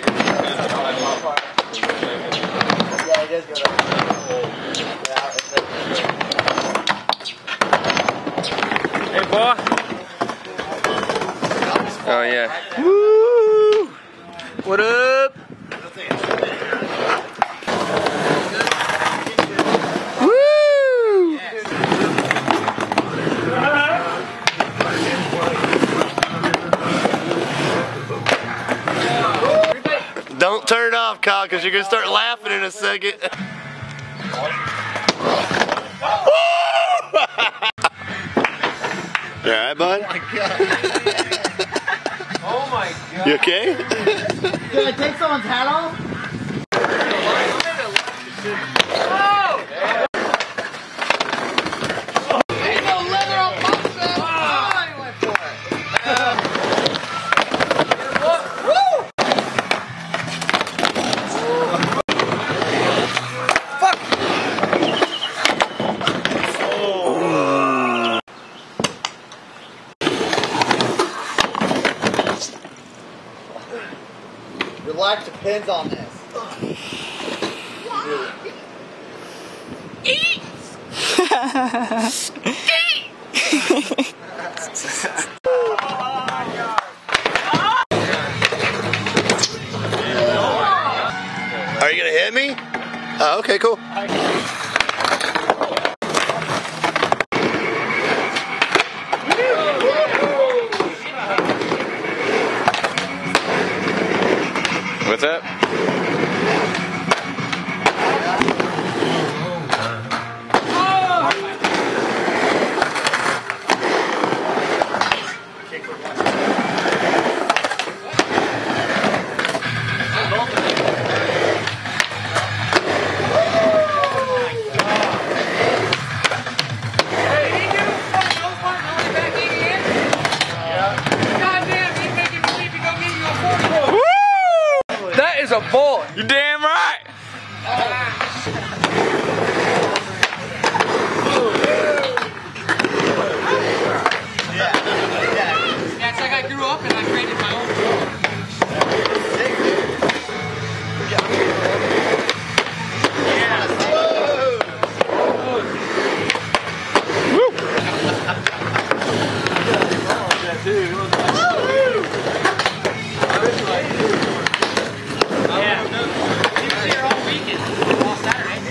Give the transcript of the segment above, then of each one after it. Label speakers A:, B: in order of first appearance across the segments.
A: bigger than
B: Yeah, it does go down. Yeah, it's like-
A: Hey, boy. Oh, yeah.
B: Woo! What up?
C: Don't turn it off, Kyle, because you're going to start laughing in a second. You alright, bud?
A: Oh, oh, my God.
C: You okay?
B: Did I take someone's hat off? On this.
C: Are you to hit me? Oh, okay, cool.
A: What's up?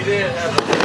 D: Saturday.
C: Yeah,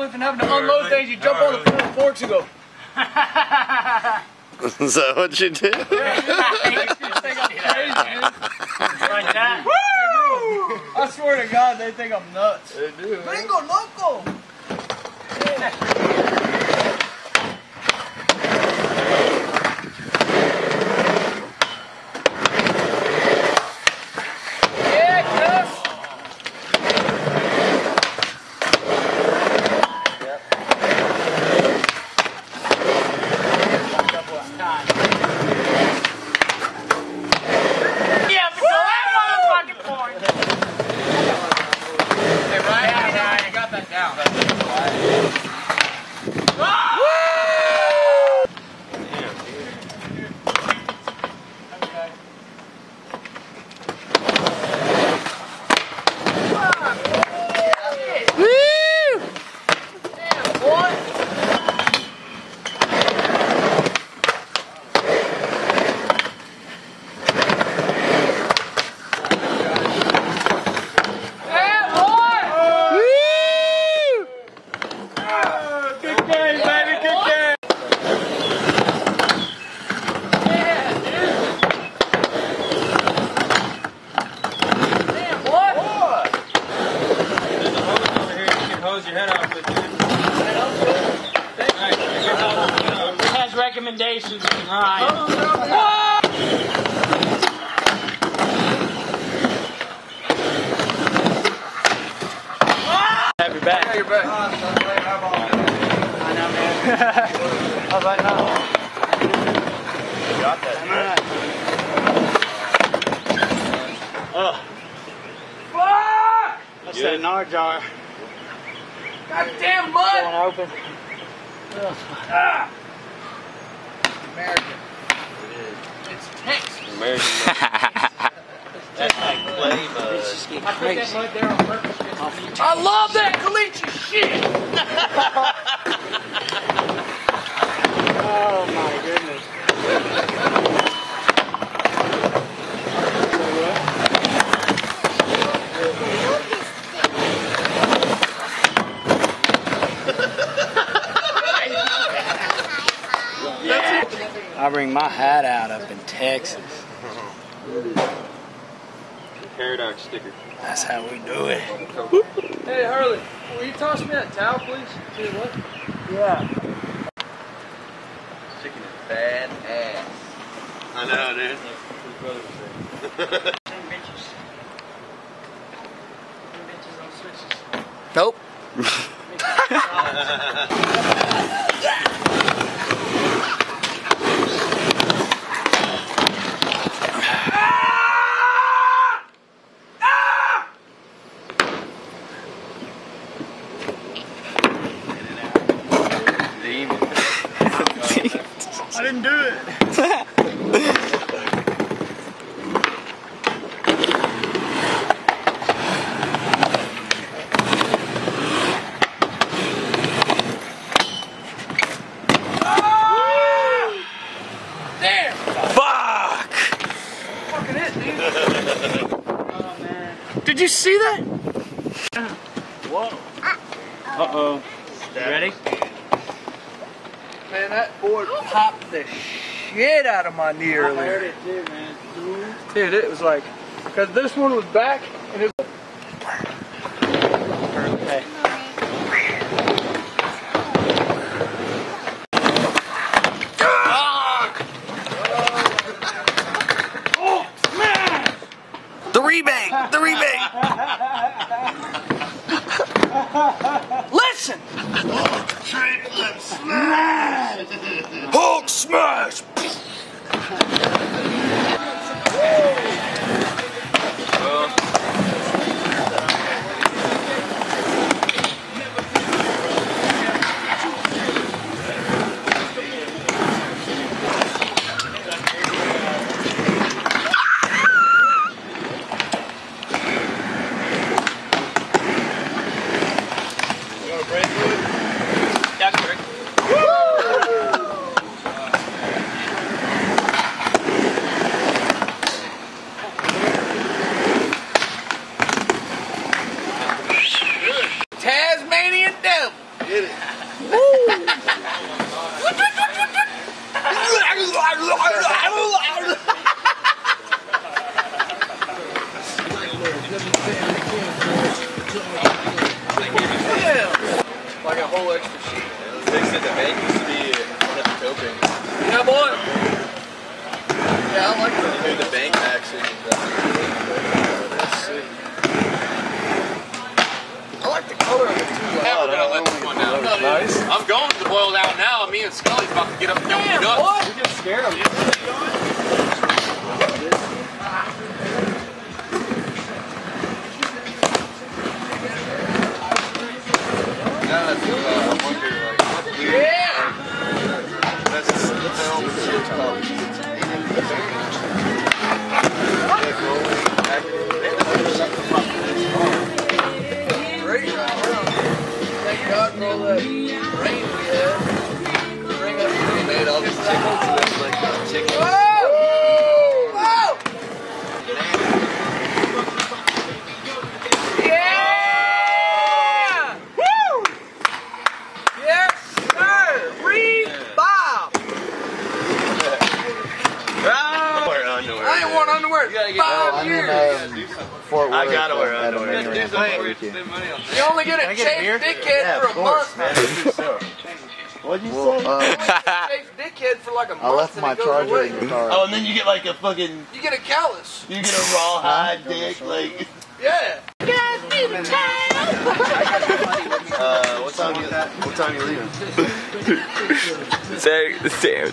A: forklift and having to unload things, you jump on the front of forks and go.
C: Is that what you did?
A: They think I'm crazy, dude.
D: Like that.
A: I swear to God, they think I'm nuts.
C: They do.
A: Gringo loco. Yeah, cuz.
D: Yeah, but so that motherfucking point.
A: Hey, Ryan, Ryan, I got that down.
C: Woo! Woo!
A: Good game, baby, good game. Damn, boy.
D: Hose your head off with Has recommendations. All right.
A: Have your back.
D: I know, man.
A: How's that now?
C: Got that. man. Ugh. Fuck!
D: That's that Nard jar.
A: Goddamn mud.
D: Going open. Ah!
A: American. It's It's Texas.
C: That's like play fucking
D: I crazy. Put that
A: mud there on purpose. I love that Caliche shit.
D: oh my goodness.
A: I bring my hat out up in Texas.
E: Paradox sticker.
A: That's how we do it.
F: Hey, Harley, will you toss me that towel, please? Tell what.
A: Yeah.
E: Chicken is bad ass. I know, dude.
A: Nope.
C: I didn't do it.
F: Damn!
A: Fuck!
F: Fucking it, dude.
A: Did you see that? Whoa.
E: Uh-oh.
A: Ready? Man, that board popped the shit out of my knee
B: I heard
A: earlier.
B: it too, man.
F: Dude, it was like, because this one was back, and it was.
A: The rebate! The rebate! Listen!
C: Triplet smash!
A: Hulk smash! Tasmanian devil!
C: Get it.
A: Like a whole extra sheet.
E: They said the bank used to be one of the coping.
A: Yeah, boy! Yeah, I like
E: You
A: that.
E: do the bank action.
A: I like the color of it too. Like,
E: Never gonna let this one down.
A: Nice.
E: I'm going to boil down now. Me and Scully's about to get up and jump the
A: Damn,
E: guts.
A: boy!
B: You just scared him.
E: Yeah, that's, uh, I wonder, like, what the-
A: Yeah!
E: that's
A: worn underwear five
B: I'm
A: years.
B: um,
E: I gotta wear
B: at a
E: underwear.
B: mini ramp
E: Wait.
A: You only get a chafed dickhead for a month, man.
B: What'd you say? Uh,
A: Chafed dickhead for like a month
B: I left my charger
A: away.
B: in the car.
C: Oh, and then you get like a fucking,
A: You get a callus.
C: you get a rawhide dick, like.
A: Yeah.
E: Uh, what time you, what time you leaving?
A: Say the damn